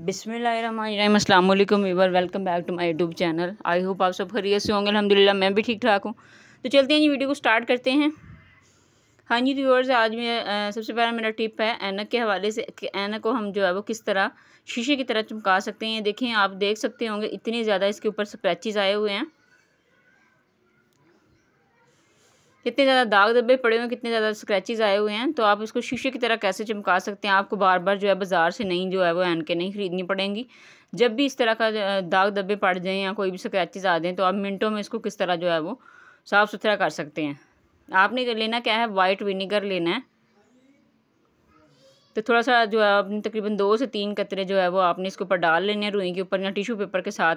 बिसमीम अल्लाम viewer welcome back to my YouTube channel. I hope आप सब खरीय से होंगे अलहमदिल्ला मैं भी ठीक ठाक हूँ। तो चलते हैं जी, वीडियो को स्टार्ट करते हैं। हाँ जी व्यूअर्स आज मैं सबसे पहला मेरा टिप है, ऐनक के हवाले से ऐनक को हम जो है वो किस तरह शीशे की तरह चमका सकते हैं। देखें, आप देख सकते होंगे, इतने ज़्यादा इसके ऊपर स्क्रैचेज़ आए हुए हैं। कितने ज़्यादा दाग धब्बे पड़े हुए हैं, कितने ज़्यादा स्क्रैचेज आए हुए हैं तो आप इसको शीशे की तरह कैसे चमका सकते हैं? आपको बार बार जो है बाज़ार से नहीं, जो है वो एन के नहीं ख़रीदनी पड़ेंगी। जब भी इस तरह का दाग धब्बे पड़ जाएँ या कोई भी स्क्रैचेज आ जाएँ तो आप मिनटों में इसको किस तरह जो है वो साफ़ सुथरा कर सकते हैं। आपने लेना क्या है? वाइट विनीगर लेना है। तो थोड़ा सा जो है, आपने तकरीबन दो से तीन कतरे जो है वो आपने इसके ऊपर डाल लेने हैं, रुई के ऊपर या टिशू पेपर के साथ।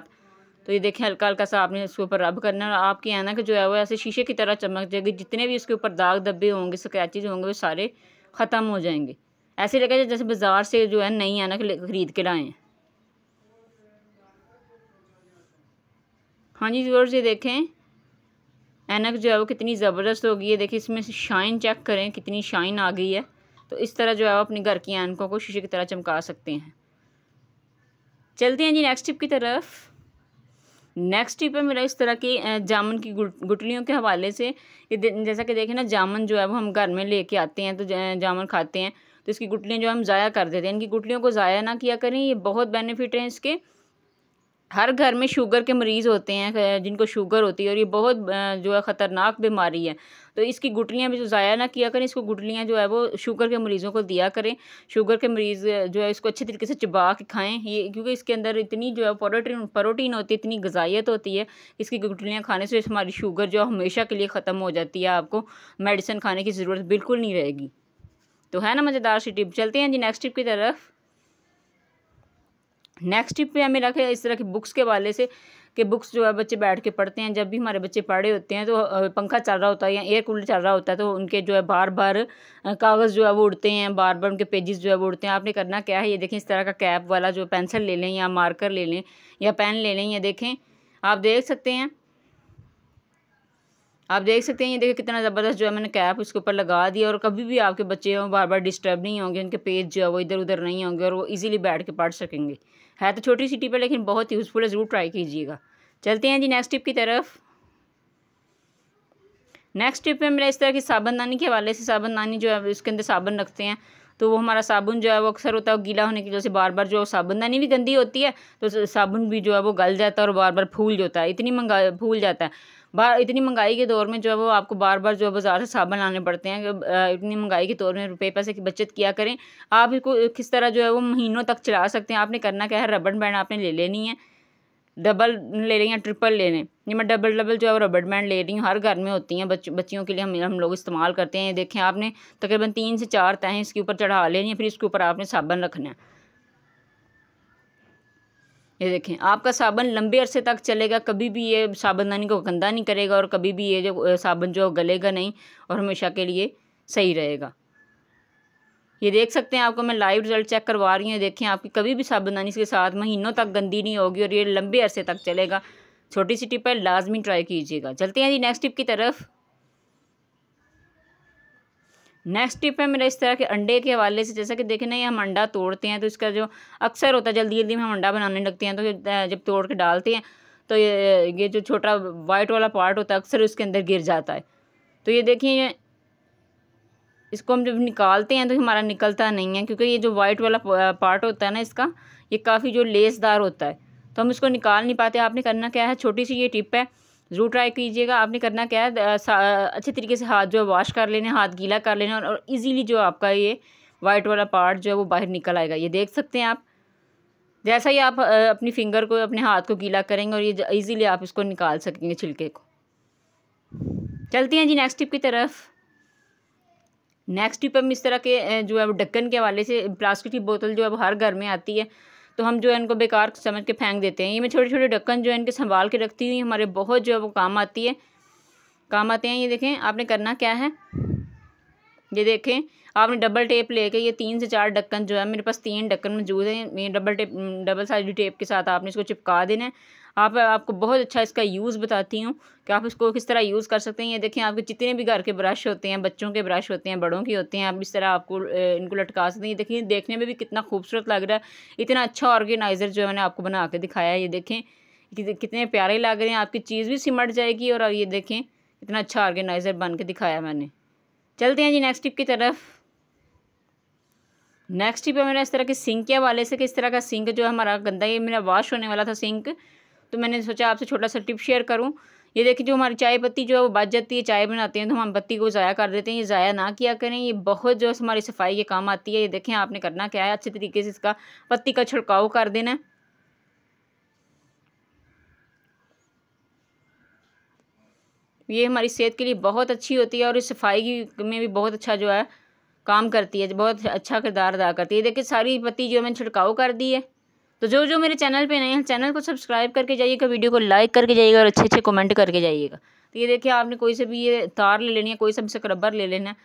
तो ये देखें, हल्का हल्का सा आपने इसके ऊपर रब करना है और आपकी ऐनक जो है वो ऐसे शीशे की तरह चमक जाएगी। जितने भी इसके ऊपर दाग धब्बे होंगे स्क्रैचेज होंगे, वो सारे ख़त्म हो जाएँगे। ऐसे लगे जैसे बाज़ार से जो है नई ऐनक ख़रीद के लाएँ हाँ। जी व्यूअर्स ये देखें ऐनक जो है वो कितनी ज़बरदस्त होगी। है देखिए इसमें शाइन चेक करें, कितनी शाइन आ गई है। तो इस तरह जो है वो अपने घर की ऐनकों को शीशे की तरह चमका सकते हैं। चलते हैं जी नेक्स्ट टिप की तरफ़। नेक्स्ट टिप है मेरा इस तरह की जामुन की गुटलियों के हवाले से। जैसा कि देखें ना, जामुन जो है वो हम घर में लेके आते हैं तो जामुन खाते हैं। तो इसकी गुटलियाँ जो हम ज़ाया कर देते हैं। इनकी गुटलियों को ज़ाया ना किया करें, ये बहुत बेनिफिट हैं इसके। हर घर में शुगर के मरीज़ होते हैं जिनको शुगर होती है और ये बहुत जो है ख़तरनाक बीमारी है। तो इसकी गुटलियाँ भी जो ज़ाया ना किया करें, इसको गुटलियाँ जो है वो शुगर के मरीज़ों को दिया करें। शुगर के मरीज़ जो है इसको अच्छे तरीके से चबा के खाएँ। ये, क्योंकि इसके अंदर इतनी जो है प्रोटीन प्रोटीन होती है, इतनी गजाइत होती है, इसकी गुटलियाँ खाने से हमारी शुगर जो हमेशा के लिए ख़त्म हो जाती है। आपको मेडिसिन खाने की ज़रूरत बिल्कुल नहीं रहेगी। तो है ना मज़ेदार सी टिप? चलते हैं जी नेक्स्ट टिप की तरफ़। नेक्स्ट टिप पे हमें रखे इस तरह की बुक्स के वाले से कि बुक्स जो है बच्चे बैठ के पढ़ते हैं। जब भी हमारे बच्चे पढ़े होते हैं तो पंखा चल रहा होता है या एयर कूलर चल रहा होता है तो उनके जो है बार बार कागज़ जो है वो उड़ते हैं बार बार उनके पेजेस जो है वो उड़ते हैं। आपने करना क्या है? ये देखें इस तरह का कैप वाला जो पेंसिल ले लें या मार्कर ले लें या पेन ले लें, या देखें। आप देख सकते हैं आप देख सकते हैं, ये देखिए कितना ज़बरदस्त जो है मैंने कैप उसके ऊपर लगा दिया और कभी भी आपके बच्चे हों बार बार डिस्टर्ब नहीं होंगे, उनके पेज जो है वो इधर उधर नहीं होंगे और वो इजीली बैठ के पढ़ सकेंगे। है तो छोटी सी टिप है, लेकिन बहुत यूज़फुल है, ज़रूर ट्राई कीजिएगा। चलते हैं जी नेक्स्ट टिप की तरफ़। नेक्स्ट टिप में मेरा इस तरह की साबनदानी के हवाले से साबनदानी जो है उसके अंदर साबुन रखते हैं तो वो हमारा साबुन जो है वो अक्सर होता है गीला होने की वजह से बार बार जो साबुनदानी भी गंदी होती है तो साबुन भी जो है वो गल जाता है और बार बार फूल जाता है, इतनी मंगा, फूल जाता है। बार इतनी महँगाई के दौर में जो है वो आपको बार बार जो है बाज़ार से साबन लाने पड़ते हैं इतनी महँगाई के दौर में रुपये पैसे की बचत किया करें। आप इसको किस तरह जो है वो महीनों तक चला सकते हैं। आपने करना क्या है? रबड़ बैंड आपने ले लेनी है। डबल ले लें या ट्रिपल ले लें। ये मैं डबल डबल जो है रबड़ बैंड ले रही हूँ। हर घर में होती हैं बच, बच्चियों के लिए हम हम लोग इस्तेमाल करते हैं। देखें आपने तकरीबन तीन से चार तहें इसके ऊपर चढ़ा लेनी है फिर इसके ऊपर आपने साबन रखना है। ये देखें, आपका साबुन लंबे अरसे तक चलेगा, कभी भी ये साबुनदानी को गंदा नहीं करेगा और कभी भी ये जो साबुन जो गलेगा नहीं और हमेशा के लिए सही रहेगा। ये देख सकते हैं आपको मैं लाइव रिज़ल्ट चेक करवा रही हूँ, देखें आपकी कभी भी साबुनदानी के साथ महीनों तक गंदी नहीं होगी और ये लंबे अरसे तक चलेगा। छोटी सी टिप है, लाजमी ट्राई कीजिएगा। चलते हैं जी नेक्स्ट टिप की तरफ़। नेक्स्ट टिप है मेरा इस तरह के अंडे के हवाले से, जैसा कि देखें ना, ये हम अंडा तोड़ते हैं तो इसका जो अक्सर होता है जल्दी जल्दी में हम अंडा बनाने लगते हैं तो जब तोड़ के डालते हैं तो ये ये जो छोटा वाइट वाला पार्ट होता है, अक्सर उसके अंदर गिर जाता है। तो ये देखिए इसको हम जब निकालते हैं तो हमारा निकलता नहीं है, क्योंकि ये जो वाइट वाला पार्ट होता है ना इसका, ये काफ़ी जो लेसदार होता है। तो हम इसको निकाल नहीं पाते, आपने करना क्या है छोटी सी ये टिप है ज़रूर ट्राई कीजिएगा। आपने करना क्या है अच्छे तरीके से हाथ जो है वॉश कर लेने, हाथ गीला कर लेना और ईज़िली जो आपका ये वाइट वाला पार्ट जो है वो बाहर निकल आएगा। ये देख सकते हैं आप। जैसा ही आप अपनी फिंगर को, अपने हाथ को गीला करेंगे और ये ईज़िली आप इसको निकाल सकेंगे छिलके को। चलती हैं जी नेक्स्ट टिप की तरफ़। नेक्स्ट टिप हम इस तरह के जो है ढक्कन के हवाले से, प्लास्टिक की बोतल जो है वो हर घर में आती है। तो हम जो है इनको बेकार समझ के फेंक देते हैं। ये मैं छोटे छोटे ढक्कन जो है इनके संभाल के रखती हुई हमारे बहुत जो है वो काम आती है। काम आते हैं, ये देखें, आपने करना क्या है? ये देखें, आपने डबल टेप लेके ये तीन से चार ढक्कन जो है, मेरे पास तीन ढक्कन मौजूद हैं। ये double tape double size tape के साथ आपने इसको चिपका देना है। आप, आपको बहुत अच्छा इसका यूज़ बताती हूँ कि आप इसको किस तरह यूज़ कर सकते हैं। ये देखें, आपके जितने भी घर के ब्रश होते हैं, बच्चों के ब्रश होते हैं, बड़ों के होते हैं, आप इस तरह आपको इनको लटका सकते हैं। ये देखिए देखने में भी कितना खूबसूरत लग रहा है। इतना अच्छा ऑर्गेनाइज़र जो मैंने आपको बना के दिखाया है। ये देखें कितने प्यारे लग रहे हैं। आपकी चीज़ भी सिमट जाएगी और ये देखें, इतना अच्छा ऑर्गेनाइज़र बन के दिखाया मैंने। चलते हैं जी नेक्स्ट टिप की तरफ़। नेक्स्ट टिप है मेरा इस तरह के सिंक के हवाले से कि इस तरह का सिंक जो है हमारा गंदा, ये मेरा वॉश होने वाला था सिंक तो मैंने सोचा आपसे छोटा सा टिप शेयर करूँ। ये देखिए, जो हमारी चाय पत्ती जो है वो बच जाती है, चाय बनाते हैं तो हम पत्ती को ज़ाया कर देते हैं। ये ज़ाया ना किया करें, ये बहुत जो है हमारी सफ़ाई के काम आती है। ये देखें, आपने करना क्या है? अच्छे तरीके से इसका पत्ती का छिड़काव कर देना है। ये हमारी सेहत के लिए बहुत अच्छी होती है और इस सफ़ाई में भी बहुत अच्छा जो है काम करती है, बहुत अच्छा किरदार अदा करती है। देखिए, सारी पत्ती जो है मैंने छिड़काव कर दी है। तो जो जो मेरे चैनल पे नए हैं, चैनल को सब्सक्राइब करके जाइएगा, वीडियो को लाइक करके जाइएगा और अच्छे अच्छे कमेंट करके जाइएगा। तो ये देखिए, आपने कोई से भी ये तार ले लेनी है, कोई सा भी स्क्रबर ले लेना है,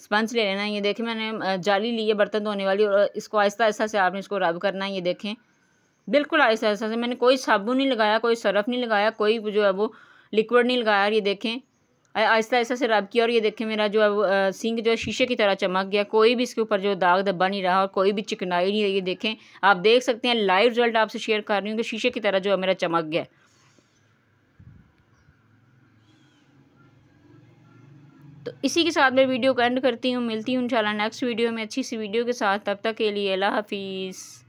स्पंज ले लेना है। ये देखिए, मैंने जाली ली है, बर्तन धोने वाली और इसको आहिस्ता आहिस्ता से आपने इसको रब करना है, ये देखें। बिल्कुल आहिस्ता आहिस्ता से, मैंने कोई साबुन नहीं लगाया, कोई सरफ नहीं लगाया, कोई जो है वो लिक्विड नहीं लगाया ये देखें। आहिस्ता आहिस्ता से रब किया और ये देखें मेरा जो है सिंक जो है शीशे की तरह चमक गया। कोई भी इसके ऊपर जो दाग धब्बा नहीं रहा और कोई भी चिकनाई नहीं ये देखें। आप देख सकते हैं लाइव रिज़ल्ट आपसे शेयर कर रही हूँ कि शीशे की तरह जो है मेरा चमक गया। तो इसी के साथ मैं वीडियो को एंड करती हूँ। मिलती हूँ इंशाल्लाह नेक्स्ट वीडियो में अच्छी सी वीडियो के साथ। तब तक के लिए अल्लाह हाफिज़।